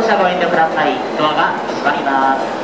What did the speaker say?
車ご遠慮ください。ドアが閉まります。